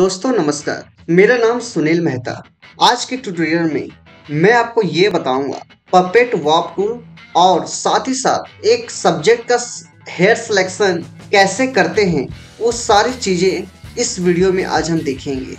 दोस्तों, नमस्कार। मेरा नाम सुनील मेहता। आज के ट्यूटोरियल में मैं आपको ये बताऊँगा पपेट वॉप टूल और साथ ही साथ एक सब्जेक्ट का हेयर सिलेक्शन कैसे करते हैं, वो सारी चीज़ें इस वीडियो में आज हम देखेंगे।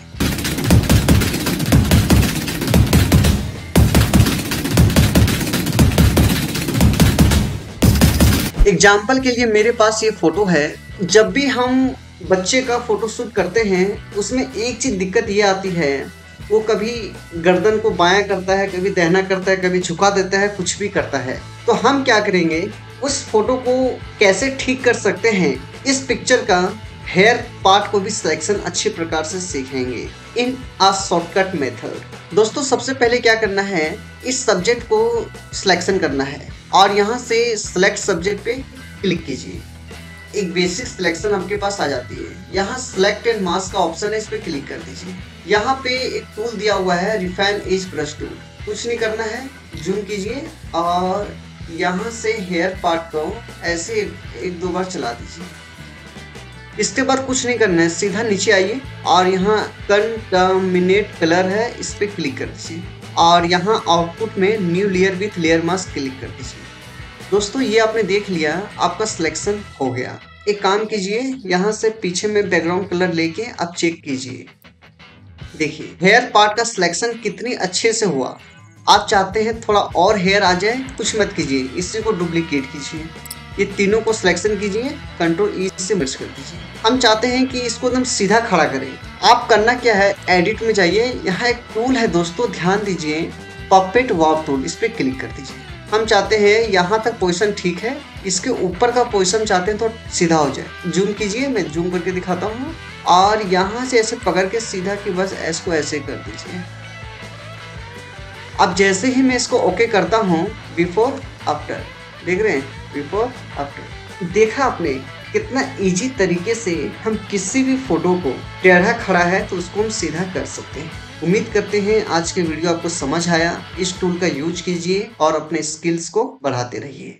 एग्ज़ाम्पल के लिए मेरे पास ये फ़ोटो है। जब भी हम बच्चे का फोटोशूट करते हैं, उसमें एक चीज़ दिक्कत ये आती है, वो कभी गर्दन को बायां करता है, कभी दहना करता है, कभी झुका देता है, कुछ भी करता है। तो हम क्या करेंगे, उस फ़ोटो को कैसे ठीक कर सकते हैं? इस पिक्चर का हेयर पार्ट को भी सिलेक्शन अच्छे प्रकार से सीखेंगे इन आ शॉर्टकट मेथड दोस्तों, सबसे पहले क्या करना है, इस सब्जेक्ट को सिलेक्शन करना है। और यहाँ से सिलेक्ट सब्जेक्ट पे क्लिक कीजिए। एक बेसिक सिलेक्शन आपके पास आ जाती है। यहाँ सिलेक्ट एंड मास्क का ऑप्शन है, इस पर क्लिक कर दीजिए। यहाँ पे एक टूल दिया हुआ है रिफाइन एज ब्रश टूल कुछ नहीं करना है जूम कीजिए और यहाँ से हेयर पार्ट को ऐसे एक दो बार चला दीजिए। इसके बाद कुछ नहीं करना है, सीधा नीचे आइए और यहाँ कंटामिनेट कलर है, इस पर क्लिक कर दीजिए। और यहाँ आउटपुट में new layer with layer mask click कर दीजिए। दोस्तों, ये आपने देख लिया, आपका सिलेक्शन हो गया। एक काम कीजिए, यहाँ से पीछे में बैकग्राउंड कलर लेके आप चेक कीजिए। देखिए हेयर पार्ट का सिलेक्शन कितनी अच्छे से हुआ। आप चाहते हैं थोड़ा और हेयर आ जाए, कुछ मत कीजिए, इसी को डुप्लीकेट कीजिए। ये तीनों को सिलेक्शन कीजिए कंट्रोल ई से मिर्च कर दीजिए। हम चाहते हैं कि इसको एकदम सीधा खड़ा करें। आप करना क्या है एडिट में जाइए। यहाँ एक टूल है दोस्तों, ध्यान दीजिए पपेट वॉप टूल इस पर क्लिक कर दीजिए। हम चाहते हैं यहाँ तक पोजिशन ठीक है, इसके ऊपर का पोजीशन चाहते हैं तो सीधा हो जाए। जूम कीजिए, मैं जूम करके दिखाता हूँ। और यहाँ से ऐसे पकड़ के सीधा कि बस इसको ऐसे कर दीजिए। अब जैसे ही मैं इसको ओके करता हूँ बिफोर आफ्टर देख रहे हैं? बिफोर आफ्टर देखा आपने कितना इजी तरीके से हम किसी भी फ़ोटो को, टेढ़ा खड़ा है तो उसको हम सीधा कर सकते हैं। उम्मीद करते हैं आज के वीडियो आपको समझ आया। इस टूल का यूज़ कीजिए और अपने स्किल्स को बढ़ाते रहिए।